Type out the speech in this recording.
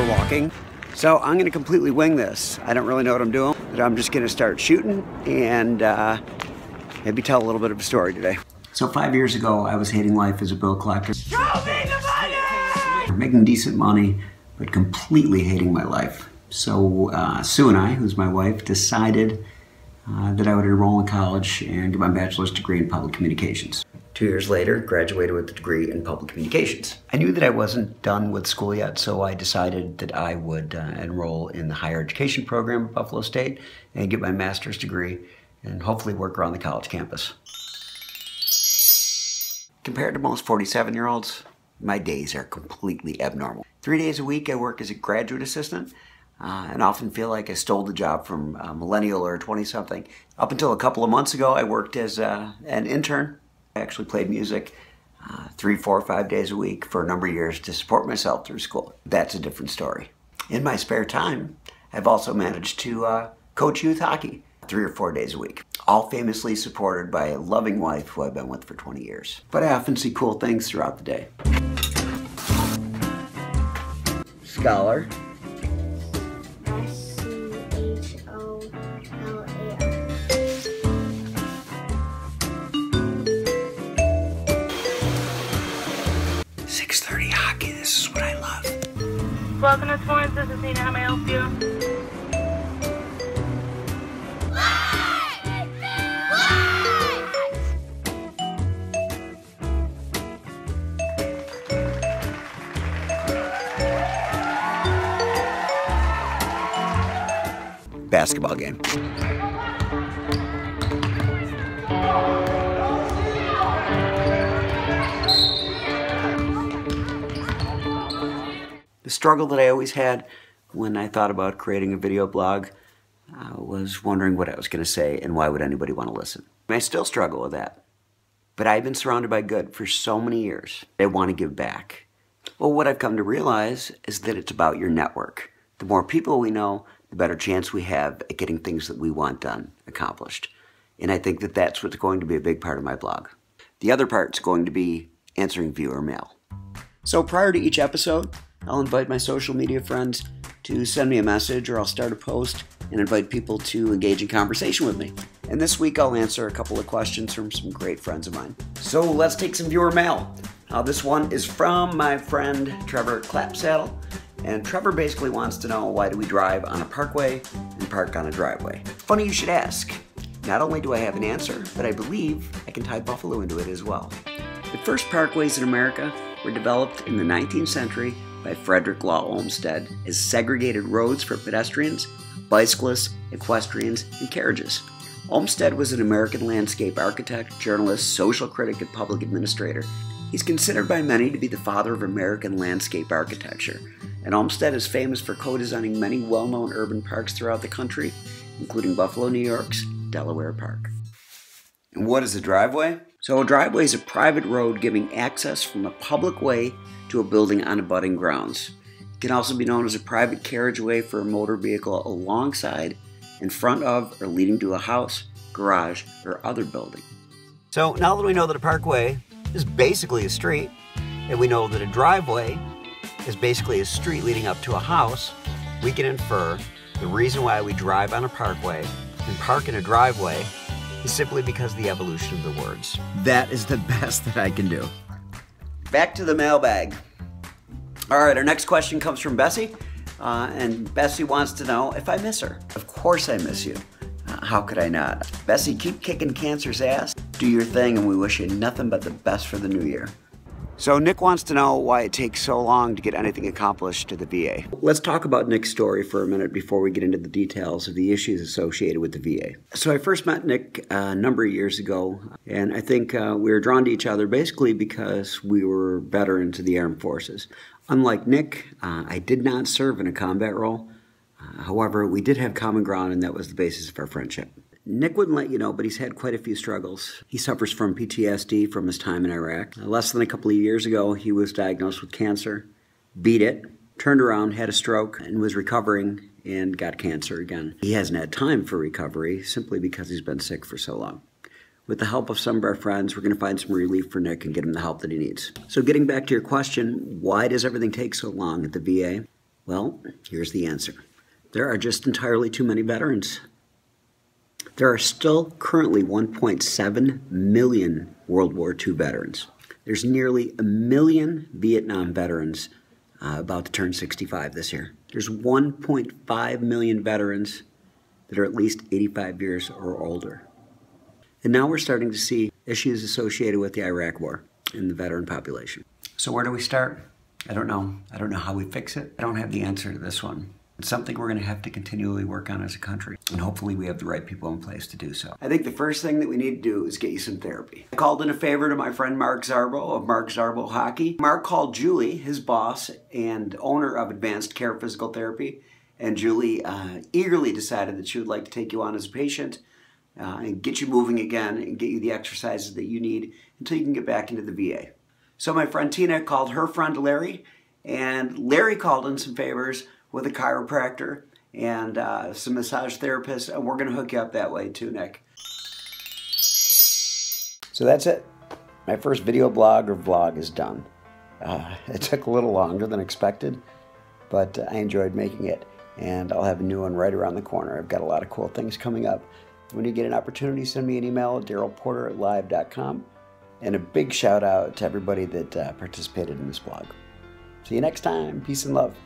we're walking. So I'm going to completely wing this. I don't really know what I'm doing, but I'm just going to start shooting and uh, maybe tell a little bit of a story today. So five years ago, I was hating life as a bill collector. Show me the money! Making decent money, but completely hating my life. So uh, Sue and I, who's my wife, decided uh, that I would enroll in college and get my bachelor's degree in public communications. Two years later, graduated with a degree in public communications. I knew that I wasn't done with school yet, so I decided that I would uh, enroll in the higher education program at Buffalo State and get my master's degree and hopefully work around the college campus. Compared to most 47 year olds, my days are completely abnormal. Three days a week, I work as a graduate assistant. Uh, and often feel like I stole the job from a millennial or a 20 something. Up until a couple of months ago, I worked as uh, an intern I actually played music uh, three, four, five days a week for a number of years to support myself through school. That's a different story. In my spare time, I've also managed to uh, coach youth hockey three or four days a week, all famously supported by a loving wife who I've been with for 20 years. But I often see cool things throughout the day. Scholar, 6.30 hockey, this is what I love. Welcome to Torrance, this is Nina, how may I help you? Basketball game. Struggle that I always had when I thought about creating a video blog uh, was wondering what I was going to say and why would anybody want to listen. I still struggle with that. But I've been surrounded by good for so many years. I want to give back. Well, what I've come to realize is that it's about your network. The more people we know, the better chance we have at getting things that we want done accomplished. And I think that that's what's going to be a big part of my blog. The other part's going to be answering viewer mail. So prior to each episode, I'll invite my social media friends to send me a message or I'll start a post and invite people to engage in conversation with me. And this week I'll answer a couple of questions from some great friends of mine. So let's take some viewer mail. Uh, this one is from my friend Trevor Clapsaddle. And Trevor basically wants to know why do we drive on a parkway and park on a driveway? Funny you should ask. Not only do I have an answer, but I believe I can tie Buffalo into it as well. The first parkways in America were developed in the 19th century by Frederick Law Olmsted as segregated roads for pedestrians, bicyclists, equestrians, and carriages. Olmsted was an American landscape architect, journalist, social critic, and public administrator. He's considered by many to be the father of American landscape architecture, and Olmsted is famous for co designing many well known urban parks throughout the country, including Buffalo, New York's Delaware Park. And what is a driveway? So, a driveway is a private road giving access from a public way to a building on abutting grounds. It can also be known as a private carriageway for a motor vehicle alongside, in front of, or leading to a house, garage, or other building. So now that we know that a parkway is basically a street, and we know that a driveway is basically a street leading up to a house, we can infer the reason why we drive on a parkway and park in a driveway is simply because the evolution of the words. That is the best that I can do. Back to the mailbag. All right, our next question comes from Bessie. Uh, and Bessie wants to know if I miss her. Of course I miss you. Uh, how could I not? Bessie, keep kicking cancer's ass. Do your thing, and we wish you nothing but the best for the new year. So Nick wants to know why it takes so long to get anything accomplished to the VA. Let's talk about Nick's story for a minute before we get into the details of the issues associated with the VA. So I first met Nick uh, a number of years ago, and I think uh, we were drawn to each other basically because we were veterans of the armed forces. Unlike Nick, uh, I did not serve in a combat role. Uh, however, we did have common ground, and that was the basis of our friendship. Nick wouldn't let you know, but he's had quite a few struggles. He suffers from PTSD from his time in Iraq. Uh, less than a couple of years ago, he was diagnosed with cancer, beat it, turned around, had a stroke, and was recovering and got cancer again. He hasn't had time for recovery simply because he's been sick for so long. With the help of some of our friends, we're going to find some relief for Nick and get him the help that he needs. So, getting back to your question, why does everything take so long at the VA? Well, here's the answer there are just entirely too many veterans. There are still currently 1.7 million World War II veterans. There's nearly a million Vietnam veterans uh, about to turn 65 this year. There's 1.5 million veterans that are at least 85 years or older. And now we're starting to see issues associated with the Iraq War in the veteran population. So, where do we start? I don't know. I don't know how we fix it. I don't have the answer to this one. Something we're going to have to continually work on as a country. And hopefully we have the right people in place to do so. I think the first thing that we need to do is get you some therapy. I called in a favor to my friend Mark Zarbo of Mark Zarbo Hockey. Mark called Julie, his boss and owner of Advanced Care Physical Therapy, and Julie uh, eagerly decided that she would like to take you on as a patient uh, and get you moving again and get you the exercises that you need until you can get back into the VA. So my friend Tina called her friend Larry, and Larry called in some favors with a chiropractor and uh, some massage therapists, and we're going to hook you up that way too, Nick. So that's it. My first video blog or vlog is done. Uh, it took a little longer than expected, but I enjoyed making it, and I'll have a new one right around the corner. I've got a lot of cool things coming up. When you get an opportunity, send me an email at darrellporter at live.com. And a big shout out to everybody that uh, participated in this blog. See you next time. Peace and love.